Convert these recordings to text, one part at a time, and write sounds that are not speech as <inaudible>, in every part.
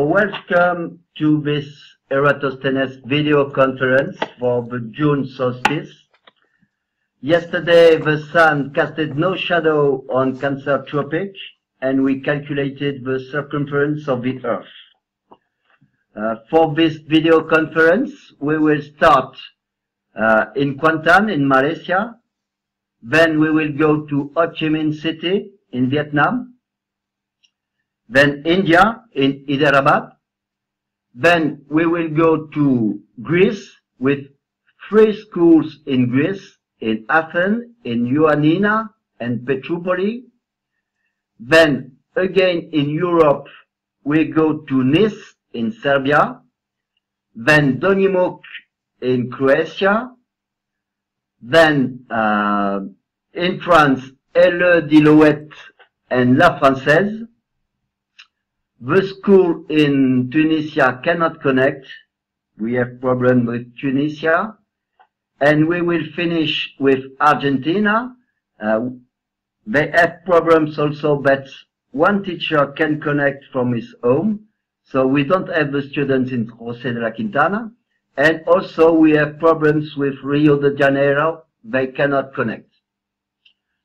Welcome to this Eratosthenes video conference for the June solstice. Yesterday the sun casted no shadow on Cancer tropic and we calculated the circumference of the earth. Uh, for this video conference we will start uh, in Kuantan in Malaysia, then we will go to Ho Chi Minh City in Vietnam, then India in Hyderabad, then we will go to Greece with three schools in Greece, in Athens, in Ioannina and Petropoli. Then again in Europe, we go to Niš in Serbia, then Donji Muć in Croatia, then uh, in France, Elle d'Ilouette and Lafrançaise. The school in Tunisia cannot connect. We have problem with Tunisia. And we will finish with Argentina. Uh, they have problems also, but one teacher can connect from his home. So we don't have the students in José de la Quintana. And also we have problems with Rio de Janeiro. They cannot connect.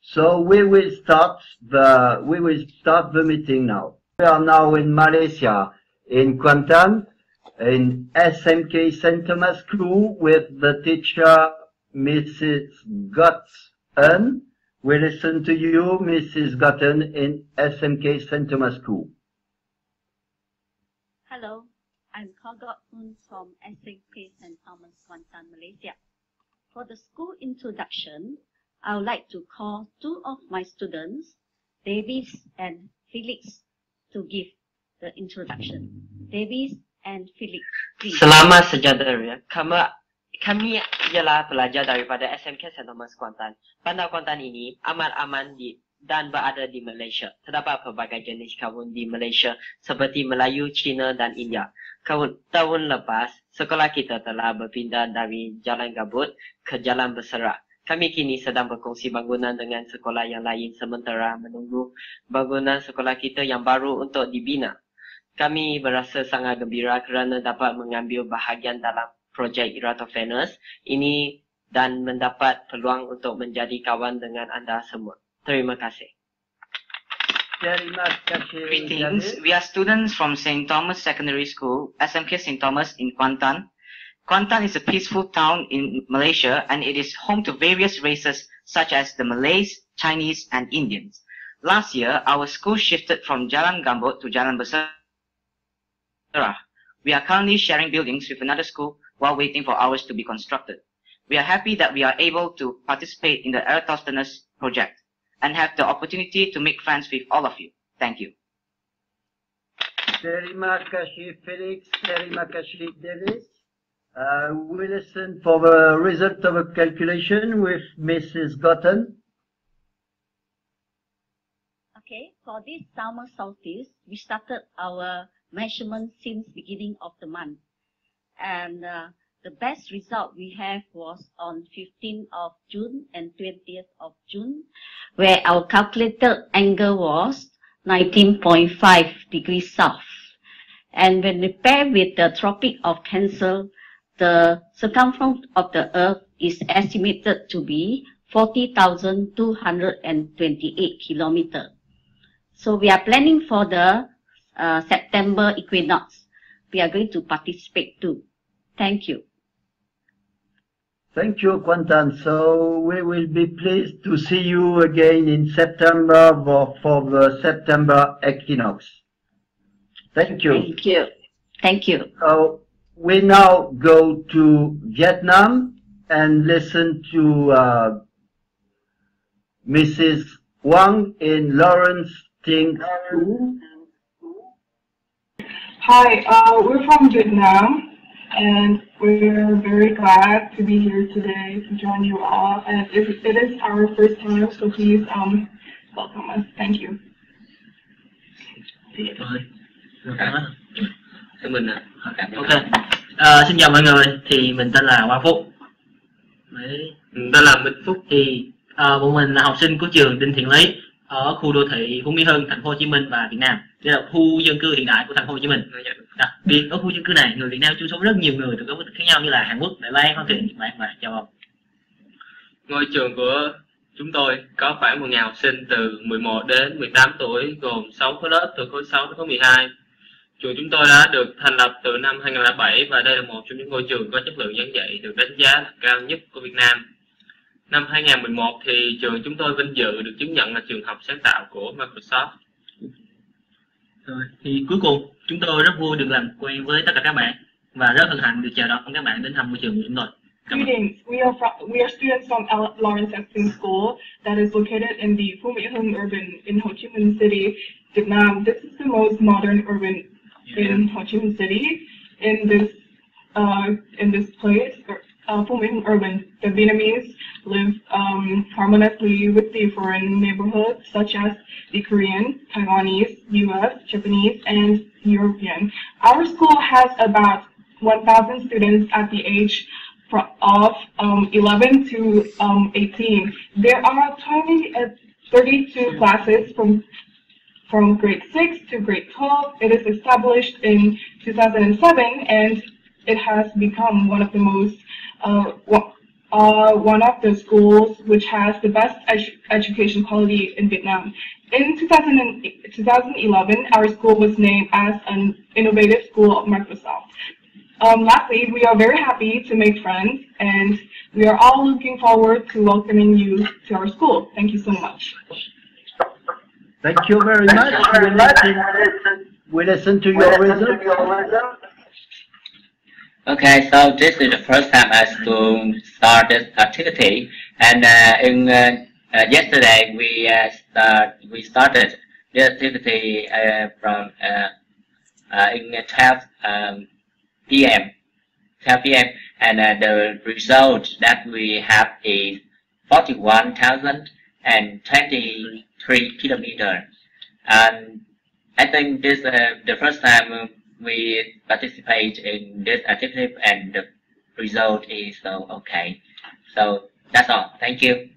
So we will start the, we will start the meeting now. We are now in Malaysia, in Kuantan, in SMK St. Thomas School with the teacher Mrs. Gotten. We listen to you, Mrs. Gotten, in SMK St. Thomas School. Hello, I'm Un from SMK St. Thomas, Kuantan, Malaysia. For the school introduction, I would like to call two of my students, Davis and Felix, to give the introduction. Davis and Felix, please. Selamat sejahtera. Kami, kami ialah pelajar daripada SMK St. Thomas Kuantan. Bandar Kuantan ini amat aman di dan berada di Malaysia. Terdapat pelbagai jenis kawun di Malaysia seperti Melayu, Cina dan India. Kawun, tahun lepas, sekolah kita telah berpindah dari Jalan Gabut ke Jalan Berserak. Kami kini sedang berkongsi bangunan dengan sekolah yang lain sementara menunggu bangunan sekolah kita yang baru untuk dibina. Kami berasa sangat gembira kerana dapat mengambil bahagian dalam projek Eratosthenes ini dan mendapat peluang untuk menjadi kawan dengan anda semua. Terima kasih. Greetings. We are students from St. Thomas Secondary School, SMK St. Thomas in Kuantan. Kuantan is a peaceful town in Malaysia and it is home to various races such as the Malays, Chinese and Indians. Last year, our school shifted from Jalan Gambut to Jalan Besar. We are currently sharing buildings with another school while waiting for ours to be constructed. We are happy that we are able to participate in the Eratosthenes project and have the opportunity to make friends with all of you. Thank you. Terima kasih, Felix. Terima kasih, Davis. Uh, we listen for the result of a calculation with Mrs. Gotten. Okay, for this summer solstice, we started our measurement since beginning of the month. And uh, the best result we have was on 15th of June and 20th of June, where our calculated angle was 19.5 degrees south. And when we pair with the Tropic of Cancer, the circumference of the Earth is estimated to be 40,228 kilometers. So we are planning for the uh, September equinox. We are going to participate too. Thank you. Thank you, Kuantan. So we will be pleased to see you again in September for, for the September equinox. Thank you. Thank you. Thank you. So we now go to Vietnam and listen to uh, Mrs. Wang in Lawrence Ting School. Hi, uh, we're from Vietnam, and we're very glad to be here today to join you all. And it, it is our first time, so please um, welcome us. Thank you. Rồi. Cho mình à. Ok. Ờ, xin chào mọi người. Thì mình tên là Hoa Phúc. Đấy. Mình tên là Minh Phúc. Thì uh, bọn mình là học sinh của trường Đinh Thiện Lý ở khu đô thị Phú Mỹ Hưng, thành phố Hồ Chí Minh và Việt Nam. đây là khu dân cư hiện đại của thành phố Hồ Chí Minh à, Việt ở khu dân cư này người Việt Nam chung sống rất nhiều người từ các quốc tịch khác nhau như là Hàn Quốc, Đài Loan, Hoa Kỳ, Nhật Bản và châu Âu Ngôi trường của chúng tôi có khoảng 1.000 học sinh từ 11 đến 18 tuổi gồm 6 khối lớp từ khối 6 đến khối 12 Trường chúng tôi đã được thành lập từ năm 2007 và đây là một trong những ngôi trường có chất lượng giảng dạy được đánh giá là cao nhất của Việt Nam. Năm 2011 thì trường chúng tôi vinh dự được chứng nhận là trường học sáng tạo của Microsoft. Rồi, thì cuối cùng chúng tôi rất vui được làm quen với tất cả các bạn và rất hân hạnh được chào đón các bạn đến thăm ngôi trường của chúng tôi. Greetings. We are from, we are students from Lawrence Acting School that is located in the Phu My Hung urban in Ho Chi Minh City, Vietnam. This is the most modern urban in Ho Chi Minh City. In this uh, in this place, uh, Phu My urban, the Vietnamese live um, harmoniously with the foreign neighborhoods such as the Korean, Taiwanese, U.S., Japanese, and European. Our school has about 1,000 students at the age of um, 11 to um, 18. There are 20, uh, 32 classes from from grade 6 to grade 12. It is established in 2007 and it has become one of the most uh, uh, one of the schools which has the best edu- education quality in Vietnam. In 2000 2011, our school was named as an innovative school of Microsoft. Um, lastly, we are very happy to make friends, and we are all looking forward to welcoming you to our school. Thank you so much. Thank you very much. We listen, we listen to your results. Okay, so this is the first time I to start this activity, and uh, in uh, uh, yesterday we uh, start we started the activity uh, from uh, uh, in 12 um, p.m. 12 p.m. and uh, the result that we have is 41,023 kilometers. And I think this uh, the first time we participate in this activity and the result is so okay. So that's all. Thank you.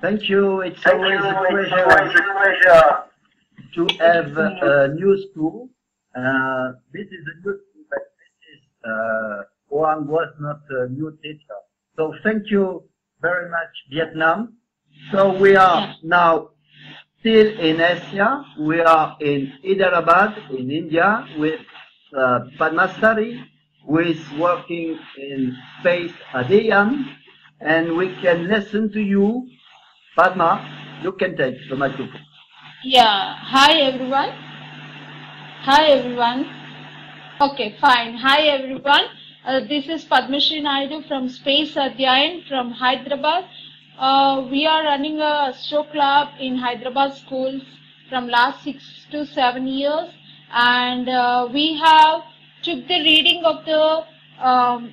Thank you. It's always a pleasure to have a new school. Uh, this is a new school, but this is, uh, Juan was not a new teacher. So thank you very much, Vietnam. So we are now still in Asia. We are in Hyderabad, in India, with uh, Padmashri, who is working in Space Adyayan, and we can listen to you. Padma, you can take the microphone. Yeah. Hi everyone. Hi everyone. Okay, fine. Hi everyone. Uh, this is Padmashri Naidu from Space Adyayan from Hyderabad. Uh, we are running a show club in Hyderabad schools from last six to seven years, and uh, we have took the reading of the um,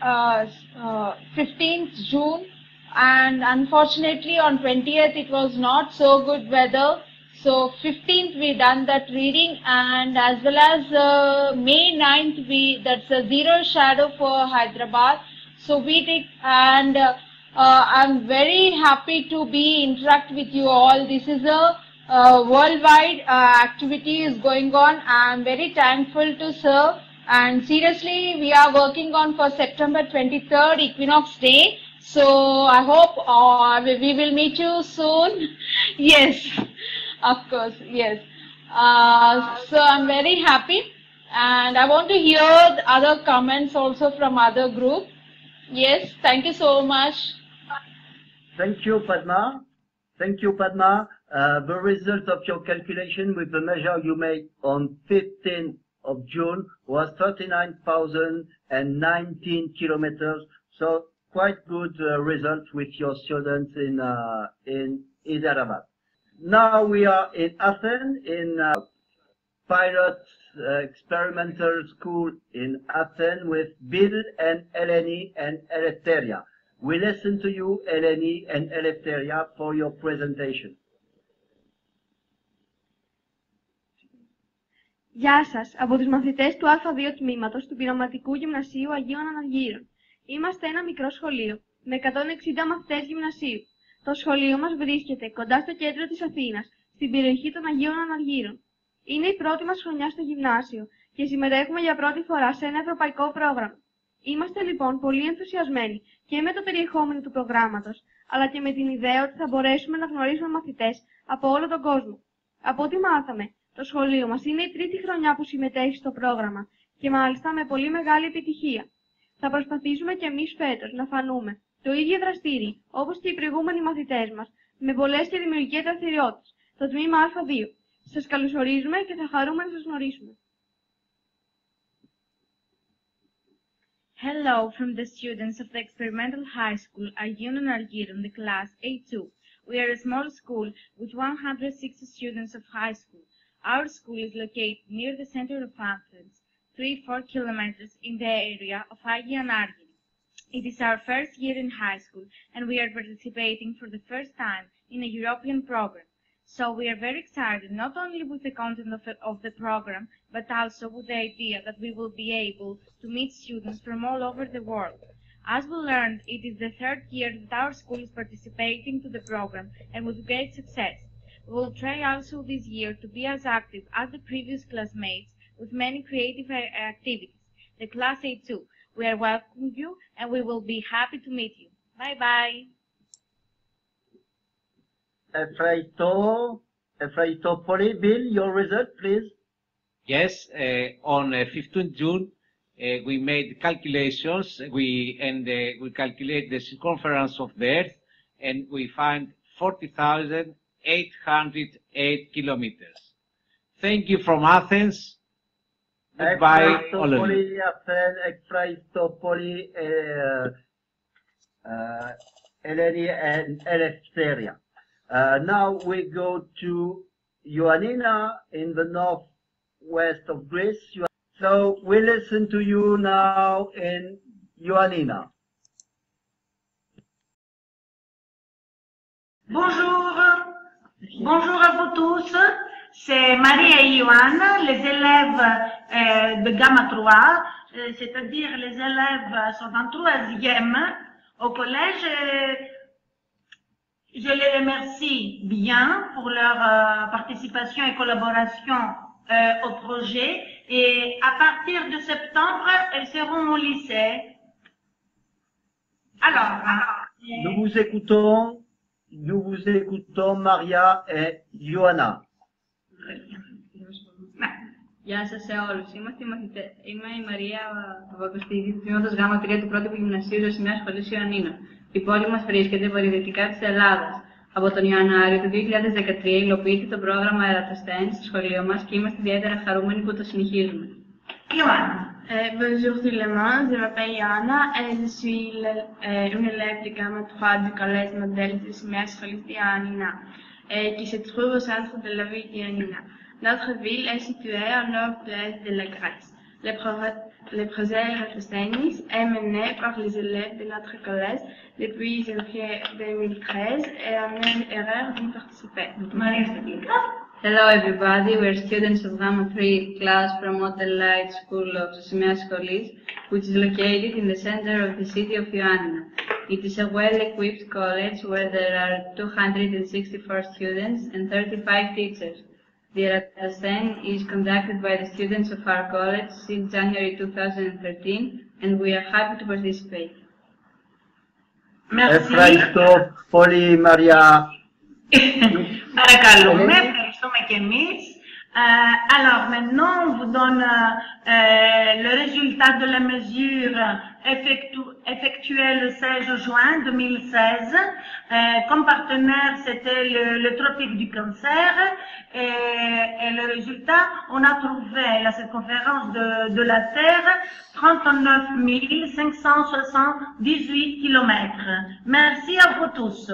uh, uh, 15th June. And unfortunately on 20th it was not so good weather. So 15th we done that reading. And as well as uh, May 9th we that's a zero shadow for Hyderabad. So we did and uh, uh, I'm very happy to be interact with you all this is a uh, worldwide uh, activity is going on I'm very thankful to serve and seriously we are working on for September 23rd equinox day so I hope uh, we will meet you soon. <laughs> yes, of course, yes. Uh, so I'm very happy and I want to hear the other comments also from other group. Yes, thank you so much. Thank you, Padma. Thank you, Padma. Uh, the result of your calculation with the measure you made on 15th of June was 39,019 kilometers. So quite good uh, results with your students in uh, in Hyderabad. Now we are in Athens in pilot experimental school in Athens with Bill and Eleni and Eleftheria. We listen to you, Eleni and Eleftheria, for your presentation. Γεια σας, από τους μαθητές του Α2 τμήματος του Πειραματικού Γυμνασίου Αγίων Αναργύρων. Είμαστε ένα μικρό σχολείο, με 160 μαθητές γυμνασίου. Το σχολείο μας βρίσκεται κοντά στο κέντρο της Αθήνας, στην περιοχή των Αγίων Αναργύρων. Είναι η πρώτη μας χρονιά στο γυμνάσιο και συμμετέχουμε για πρώτη φορά σε ένα ευρωπαϊκό πρόγραμμα. Είμαστε λοιπόν πολύ ενθουσιασμένοι και με το περιεχόμενο του προγράμματος, αλλά και με την ιδέα ότι θα μπορέσουμε να γνωρίσουμε μαθητές από όλο τον κόσμο. Από ό,τι μάθαμε, το σχολείο μας είναι η τρίτη χρονιά που συμμετέχει στο πρόγραμμα και μάλιστα με πολύ μεγάλη επιτυχία. Θα προσπαθήσουμε και εμείς φέτος να φανούμε το ίδιο δραστήριοι, όπως και οι προηγούμενοι μαθητές μας, με πολλές και δημιουργικές δραστηριότητες, το τμήμα Α2. Σας καλωσορίζουμε και θα χαρούμε να σας γνωρίσουμε. Hello from the students of the Experimental High School Ayun and Argiron, the class A2. We are a small school with 160 students of high school. Our school is located near the center of Athens, 3-4 kilometers in the area of Agion Argin. It is our first year in high school and we are participating for the first time in a European program. So we are very excited not only with the content of the, of the program, but also with the idea that we will be able to meet students from all over the world. As we learned, it is the third year that our school is participating to the program and with great success. We will try also this year to be as active as the previous classmates with many creative activities. The class A2, we are welcoming you and we will be happy to meet you. Bye bye. Efraito, Efraito Poli, Bill, your result, please. Yes, uh, on uh, 15 June, uh, we made calculations. We and uh, we calculate the circumference of the Earth, and we find 40,808 kilometers. Thank you from Athens. Goodbye, all of you. Efraitopoli, Athens, Efraitopoli, uh, now we go to Ioannina in the northwest of Greece. So we listen to you now in Ioannina. Bonjour, bonjour à vous tous. C'est Marie et Johan, les élèves euh, de Gamma 3, euh, c'est-à-dire les élèves sont en troisième au collège. Euh, je les remercie bien pour leur euh, participation et collaboration euh, au projet. Et à partir de septembre, elles seront au lycée. Alors, euh, Nous vous écoutons, nous vous écoutons Maria et Ioanna. Γεια σα σε όλου. Είμαστε οι μαθητέ. Είμαι η Μαρία Παπακοστίδη, του τμήματο Γ3 του πρώτου γυμνασίου Ζωσιμιά Σχολή Ιωαννίνων. Η πόλη μα βρίσκεται βορειοδυτικά τη Ελλάδα. Από τον Ιανουάριο του 2013 υλοποιείται το πρόγραμμα Eratosthène στο σχολείο μα και είμαστε ιδιαίτερα χαρούμενοι που το συνεχίζουμε. Johanna. Euh, bonjour tout le monde, je m'appelle Yana et je suis le- euh, une élève de gamme 3 du collège modèle de Simea Scholis Dianina, euh, qui se trouve au centre de la ville d'Ianina. Notre ville est située au nord-est de la Grèce. Le, pro- le projet Eratosthenis est mené par les élèves de notre collège depuis janvier 2013 et a une erreur d'y participer. Hello everybody, we're students of Gamma 3 class from Model Light School of Zosimia Skolis, which is located in the center of the city of Ioannina. It is a well-equipped college where there are 264 students and 35 teachers. The Eratosthene is conducted by the students of our college since January 2013 and we are happy to participate. Merci. Efraitopoli, Maria. <laughs> Παρακαλούμε, ευχαριστούμε και εμείς. Euh, alors maintenant, on vous donne euh, le résultat de la mesure effectu- effectuée le 16 juin 2016. Euh, comme partenaire, c'était le, le tropique du cancer. Et, et le résultat, on a trouvé la circonférence de, de la Terre 39 578 kilomètres. Merci à vous tous.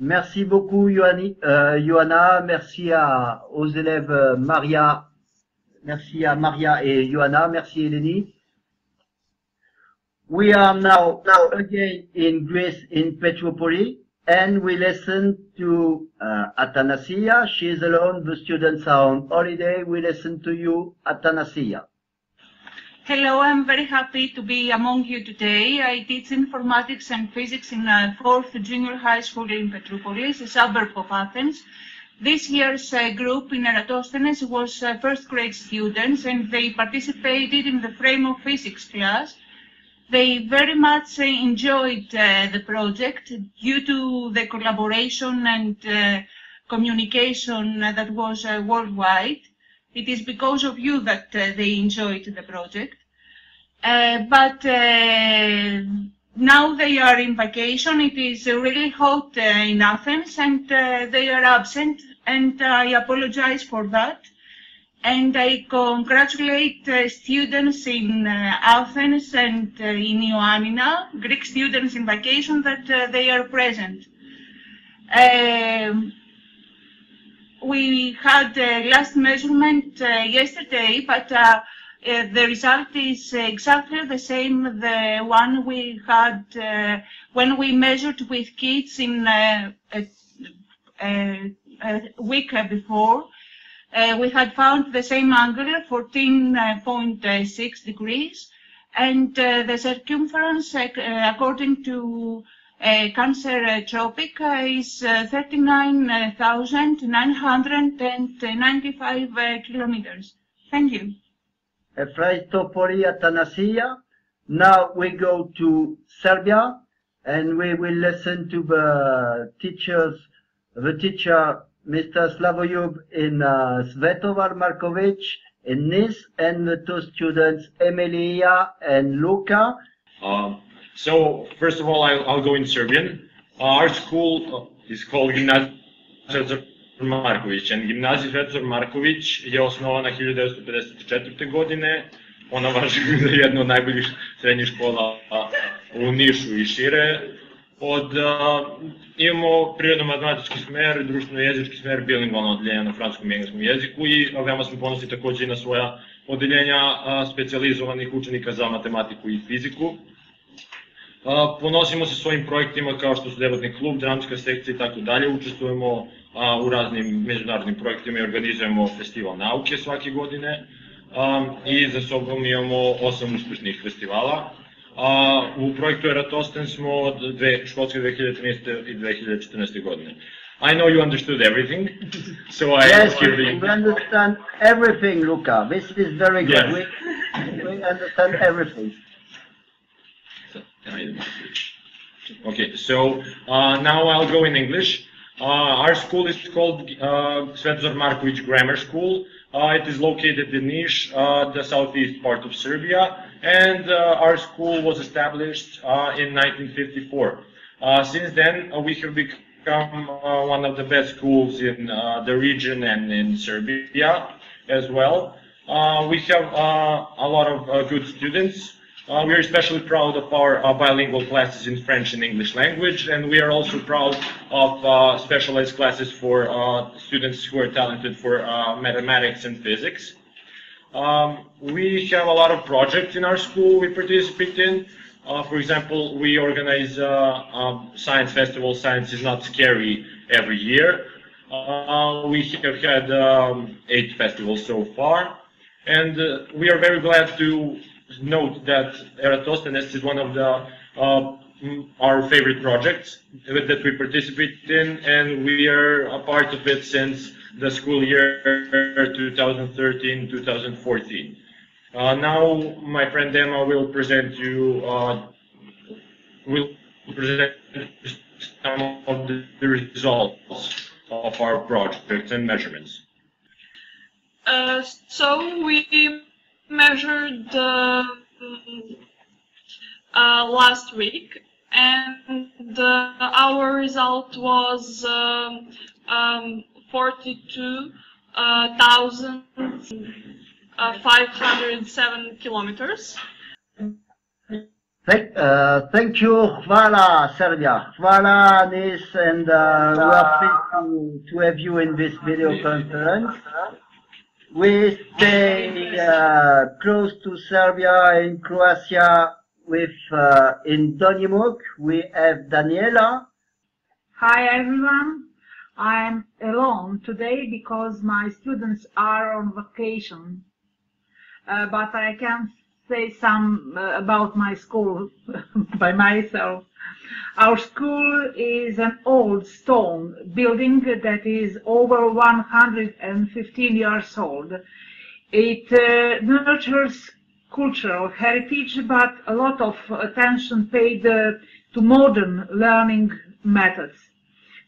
Merci beaucoup, euh, Ioanna. Merci à, aux élèves euh, Maria. Merci à Maria et Ioanna. Merci, Eleni. We are now, now again in Greece, in Petropoli, and we listen to uh, Athanasia. She is alone. The students are on holiday. We listen to you, Athanasia. Hello, I'm very happy to be among you today. I teach informatics and physics in uh, fourth junior high school in Petropolis, a suburb of Athens. This year's uh, group in Eratosthenes was uh, first grade students and they participated in the frame of physics class. They very much enjoyed uh, the project due to the collaboration and uh, communication that was uh, worldwide. It is because of you that they enjoyed the project. But now they are in vacation. It is really hot uh, in Athens and uh, they are absent and I apologize for that. And I congratulate uh, students in uh, Athens and uh, in Ioannina, Greek students in vacation, that uh, they are present. Um, we had uh, last measurement uh, yesterday, but the result is exactly the same the one we had when we measured with kids in a, a, a week before uh, we had found the same angle, 14.6 degrees, and uh, the circumference, uh, according to uh, Cancer uh, Tropic, is 39,995 kilometers. Thank you. Efraito Pori Now we go to Serbia and we will listen to the teachers, the teacher Mr. Slavoyub in uh, Svetovar Markovic in Nice and the two students Emilia and Luka. Um, so first of all, I'll, I'll go in Serbian. Uh, our school uh, is called Gimnazija Svetozar Marković, and Gimnazija Svetozar Marković je osnovana 1954. godine. Ona važi <laughs> za jednu od najboljih srednjih škola a, u Nišu i šire. Od, a, imamo prirodno-matematički smer, društveno-jezički smer, bilingvalno odeljenje na francuskom i engleskom jeziku i veoma smo ponosni takođe i na svoja odeljenja a, specializovanih učenika za matematiku i fiziku. A, ponosimo se svojim projektima kao što su debatni klub, dramska sekcija i tako dalje. Učestvujemo a, u raznim međunarodnim projektima i organizujemo festival nauke svake godine. A, I za sobom imamo osam uspešnih festivala. A, u projektu Eratosten smo od dve, školske 2013. i 2014. godine. I know you understood everything, so I yes, the... we understand everything, Luca. This is very good. Yes. We, we understand everything. Okay, so uh, now I'll go in English. Uh, our school is called uh, Svetozar Marković Grammar School. Uh, it is located in Niš, uh, the southeast part of Serbia, and uh, our school was established uh, in 1954. Uh, since then, we have become one of the best schools in the region and in Serbia as well. We have a lot of good students. Uh, we are especially proud of our uh, bilingual classes in French and English language, and we are also proud of uh, specialized classes for students who are talented for mathematics and physics. Um, we have a lot of projects in our school we participate in. Uh, for example, we organize uh, um, science festival, Science is Not Scary, every year. Uh, we have had um, eight festivals so far, and uh, we are very glad to note that Eratosthenes is one of the uh, our favorite projects that we participate in, and we are a part of it since the school year 2013-2014. Uh, now, my friend Emma will present you, uh, will present some of the results of our projects and measurements. Uh, so we measured uh, last week, and uh, our result was um, um, 42,507 kilometers. Thank, uh, thank you, Hvala, Serbia. Hvala, Nis, and uh, we are pleased to, to have you in this video conference. We stay uh, close to Serbia and Croatia with, uh, in Donji Muć, we have Daniela. Hi everyone. I'm alone today because my students are on vacation. Uh, but I can say some uh, about my school <laughs> by myself. Our school is an old stone building that is over 115 years old. It uh, nurtures cultural heritage, but a lot of attention paid uh, to modern learning methods.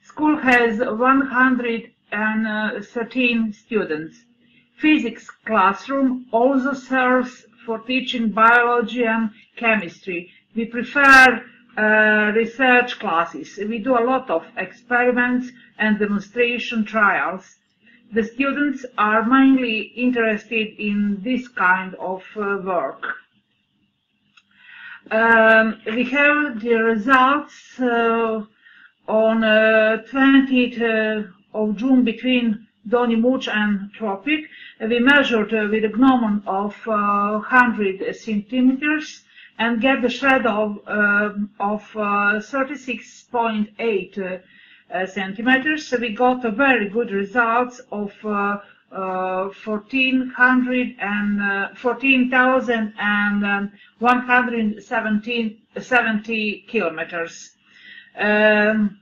School has 113 students. Physics classroom also serves for teaching biology and chemistry. We prefer uh, research classes. We do a lot of experiments and demonstration trials. The students are mainly interested in this kind of uh, work. Um, we have the results uh, on uh, 20th of June between Donji Muć and Tropic. We measured uh, with a gnomon of uh, 100 centimeters and get the shred of, uh, of 36.8 uh, centimeters. So we got a very good results of uh, 1400 and uh, 14,117 70 kilometers. Um,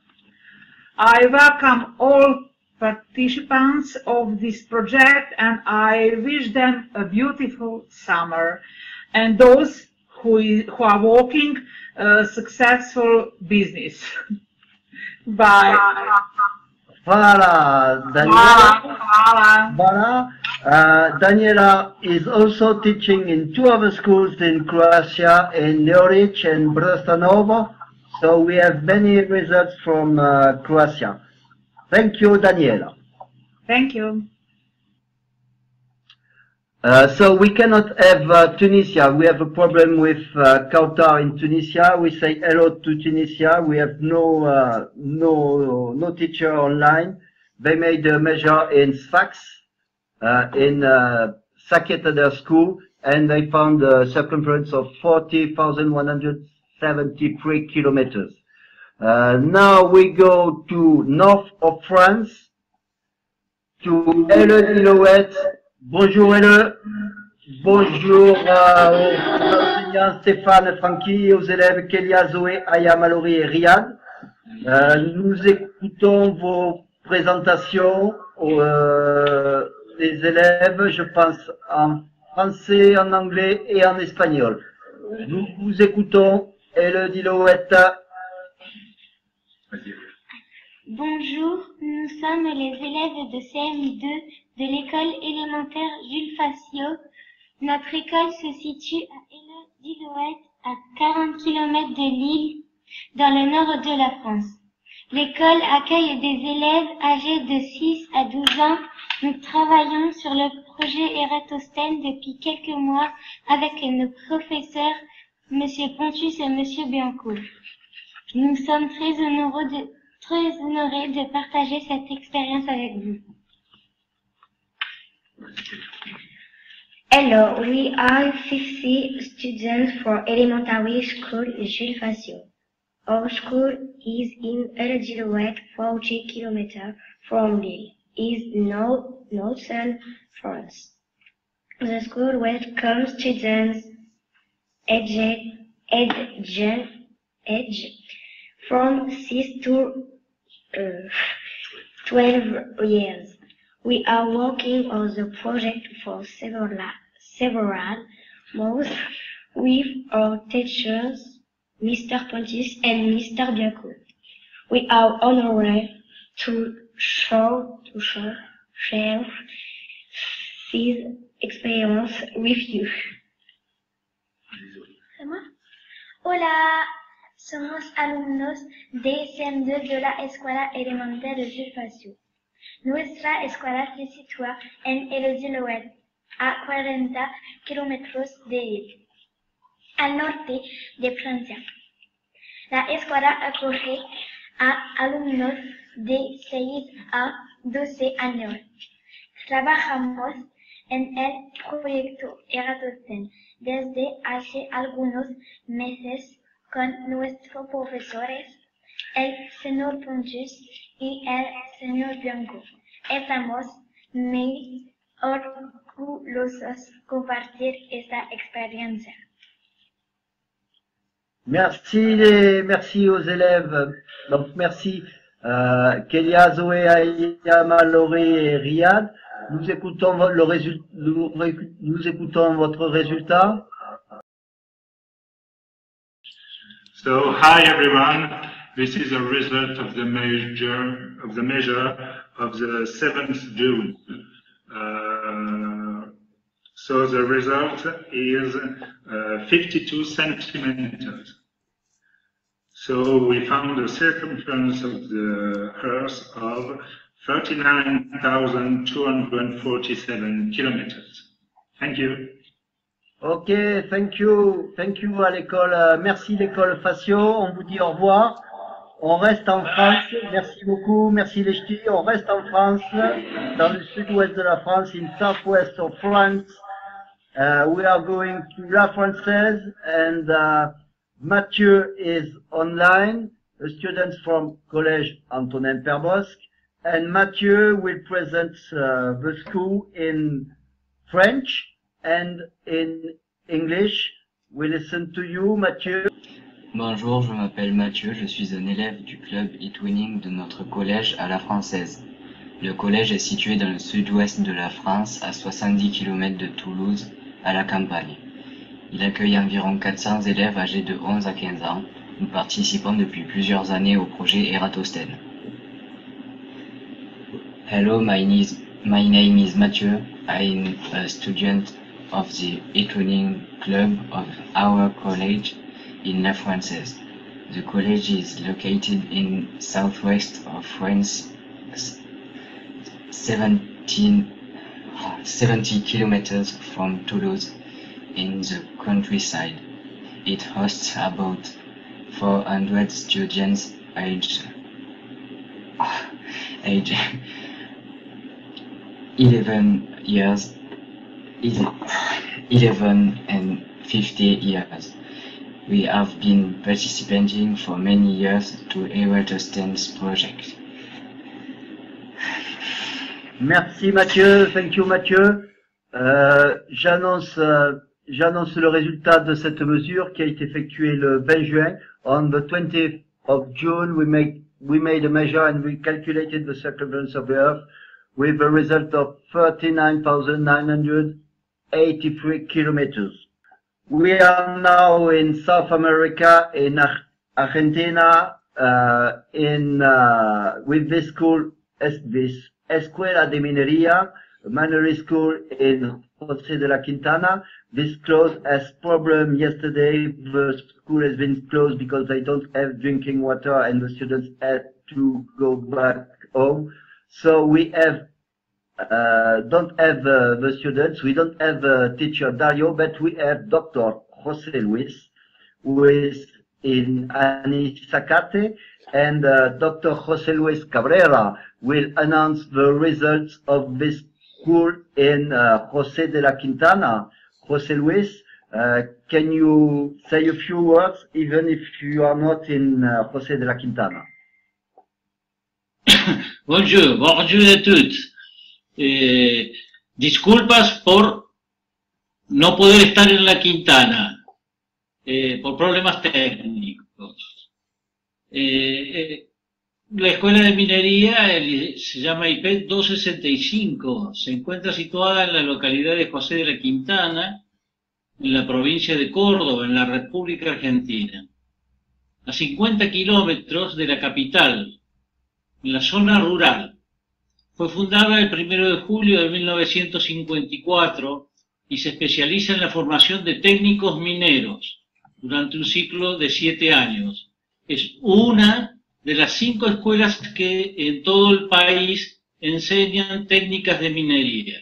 I welcome all participants of this project and I wish them a beautiful summer and those who, is, who are working a successful business. <laughs> Bye. Voilà, Daniela. Voilà. Uh, Daniela is also teaching in two other schools in Croatia, in Neoric and Brštanovo. So we have many results from uh, Croatia. Thank you, Daniela. Thank you. Uh, so we cannot have uh, Tunisia. We have a problem with uh, Qatar in Tunisia. We say hello to Tunisia. We have no uh, no no teacher online. They made a measure in Sfax, uh, in uh, Saketader school, and they found a circumference of 40,173 kilometers. Uh, now we go to north of France, to Ilouette. Bonjour Hélène. Bonjour euh, aux enseignants Stéphane, Francky, aux élèves Kélia, Zoé, Aya, Mallory et Riyad. Euh, nous écoutons vos présentations, euh, les élèves, je pense, en français, en anglais et en espagnol. Nous vous écoutons. Hélène Ilouette. Bonjour, nous sommes les élèves de CM2 de l'école élémentaire Jules Facio. Notre école se situe à Dilouette, à 40 km de Lille, dans le nord de la France. L'école accueille des élèves âgés de 6 à 12 ans. Nous travaillons sur le projet Eratosthène depuis quelques mois avec nos professeurs, Monsieur Pontus et Monsieur Biancourt. Nous sommes très honorés de partager cette expérience avec vous. Hello, we are 50 students for elementary school Jules Facio. Our school is in Erdilouet, 40 kilometers from Lille, is north, northern France. The school welcomes students aged, aged, aged from 6 to uh, 12 years. We are working on the project for several, several months with our teachers, Mr. Pontis and Mr. Biaco. We are honored to show, to show, share this experience with you. Hola, somos alumnos de CM2 de la Escuela Elemental de Jules Facio. Nuestra escuela se sitúa en Elodie a 40 kilómetros de Lille, al norte de Francia. La escuela acoge a alumnos de 6 a 12 años. Trabajamos en el proyecto Eratosthène desde hace algunos meses con nuestros profesores, el señor Pontus y el señor Bianco. Estamos muy fabulosos compartir esta experiencia. Merci les, merci aux élèves. Donc merci euh, Kélia, Zoé, Aïa, Mallory et Riyad. Nous écoutons le résultat, nous, nous écoutons votre résultat. So, hi everyone. This is a result of the measure of the measure of the 7th June. Uh, so the result is uh, 52 centimeters. So we found a circumference of the Earth of 39,247 kilometers. Thank you. Ok, thank you, thank you à l'école, euh, merci l'école Facio, on vous dit au revoir. On reste en France, merci beaucoup, merci les ch'tis, on reste en France, dans le sud-ouest de la France, in southwest of France. Uh, we are going to La Française and uh, Mathieu is online, a student from Collège Antonin Perbosque, and Mathieu will present uh, the school in French and in English. We listen to you, Mathieu. Bonjour, je m'appelle Mathieu, je suis un élève du club e-twinning de notre collège à la française. Le collège est situé dans le sud-ouest de la France, à 70 km de Toulouse, à la campagne. Il accueille environ 400 élèves âgés de 11 à 15 ans. Nous participons depuis plusieurs années au projet Eratosthène. Hello, my, name is Mathieu. I'm a student of the e-twinning club of our college in Lafrançaise. The college is located in southwest of France, s- 17, 70 kilometers from Toulouse in the countryside. It hosts about 400 students aged, ah, age 11 years, 11 and 50 years. We have been participating for many years to Eratosthenes project. Merci Mathieu, thank you Mathieu. Euh, j'annonce, euh, le résultat de cette mesure qui a été effectuée le 20 juin. On the 20th of June, we make we made a measure and we calculated the circumference of the Earth with a result of 39,983 kilometers. We are now in South America, in Argentina, uh, in uh, with this school, this Escuela de Minería, minery school in José de la Quintana. This closed as problem yesterday. The school has been closed because they don't have drinking water and the students had to go back home. So we have don't have uh, the students, we don't have uh, teacher Dario, but we have Dr. Jose Luis, who is in Anisacate, and uh, Dr. Jose Luis Cabrera will announce the results of this school in uh, Jose de la Quintana. Jose Luis, uh, can you say a few words, even if you are not in uh, Jose de la Quintana? <coughs> Bonjour, bonjour a todos. Eh, disculpas por no poder estar en la Quintana, eh, por problemas técnicos. Eh, la Escuela de Minería se llama IP 265, se encuentra situada en la localidad de José de la Quintana, en la provincia de Córdoba, en la República Argentina, a 50 kilómetros de la capital, en la zona rural. Fue fundada el 1 de julio de 1954 y se especializa en la formación de técnicos mineros durante un ciclo de siete años. Es una de las cinco escuelas que en todo el país enseñan técnicas de minería.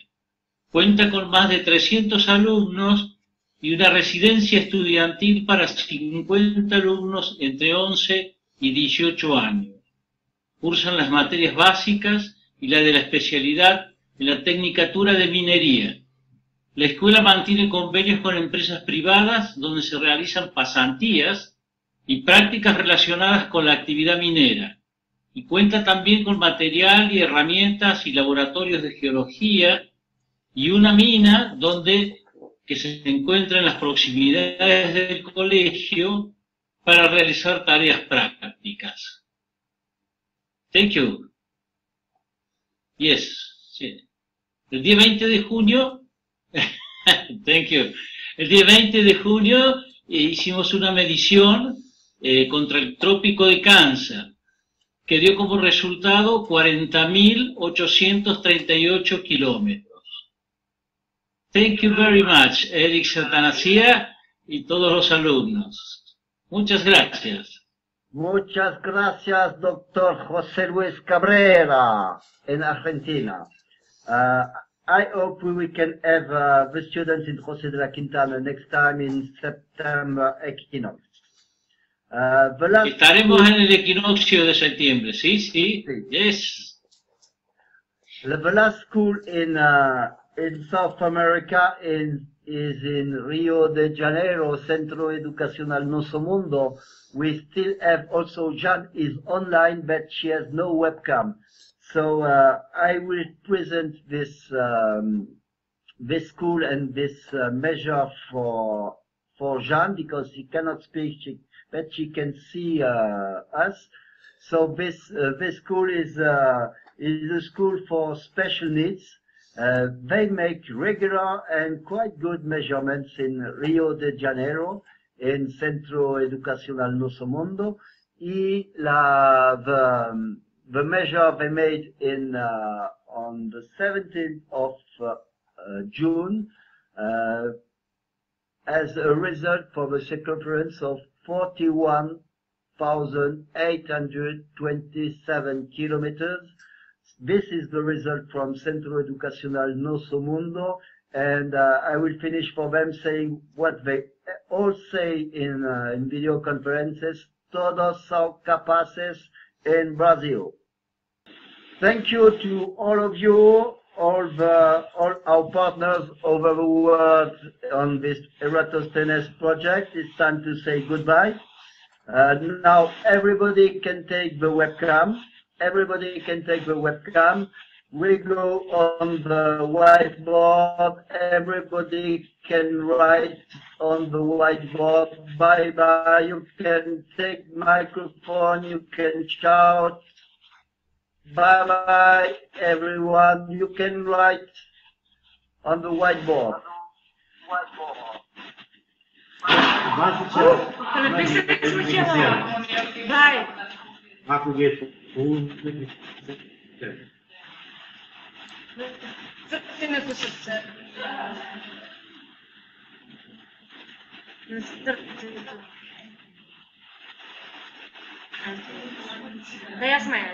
Cuenta con más de 300 alumnos y una residencia estudiantil para 50 alumnos entre 11 y 18 años cursan las materias básicas y la de la especialidad en la Tecnicatura de Minería. La escuela mantiene convenios con empresas privadas donde se realizan pasantías y prácticas relacionadas con la actividad minera y cuenta también con material y herramientas y laboratorios de geología y una mina donde que se encuentra en las proximidades del colegio para realizar tareas prácticas. Thank you. Yes. sí. El día 20 de junio, <laughs> thank you. El día 20 de junio eh, hicimos una medición eh, contra el trópico de cáncer, que dio como resultado 40.838 kilómetros. Thank you very much, Eric Santanacía y todos los alumnos. Muchas gracias. Muchas gracias, doctor José Luis Cabrera, in Argentina. Uh, I hope we can have uh, the students in José de la Quintana next time in September equinox. Uh, the last Estaremos en el equinoccio de septiembre, sí, sí, sí. yes. The, the last school in uh, in South America is is in Rio de Janeiro, Centro Educacional Nosso Mundo. We still have also Jan is online, but she has no webcam. So uh, I will present this um, this school and this uh, measure for for Jean because she cannot speak, she, but she can see uh, us. So this uh, this school is uh, is a school for special needs. Uh, they make regular and quite good measurements in Rio de Janeiro, in Centro Educacional Nosso Mundo, y la the, um, the measure they made in uh, on the 17th of uh, uh, June uh, as a result for the circumference of 41,827 kilometers. This is the result from Centro Educacional Nosso Mundo, and uh, I will finish for them saying what they all say in, uh, in video conferences, todos son capaces in Brazil. Thank you to all of you, all the all our partners over the world on this Eratosthenes project. It's time to say goodbye. Uh, now everybody can take the webcam. Everybody can take the webcam. We go on the whiteboard. Everybody can write on the whiteboard. Bye bye. You can take microphone. You can shout. Bye bye, everyone. You can write on the whiteboard. Vai. Да я знаю.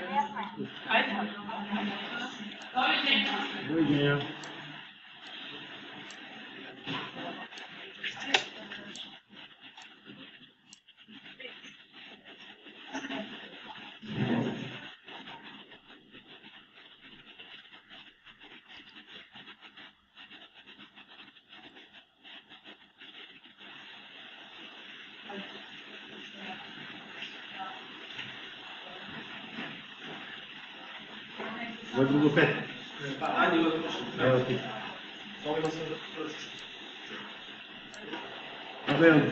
Muy bien.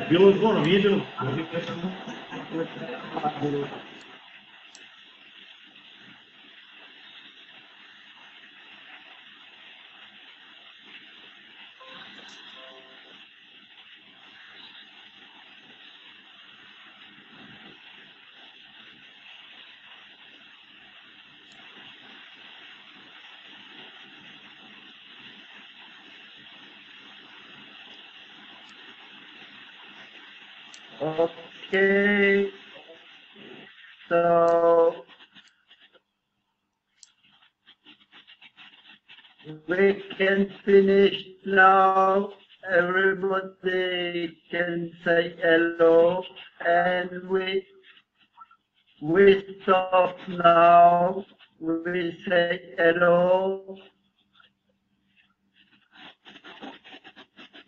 Абе, било е Okay. So we can finish now. Everybody can say hello and we we stop now. We say hello.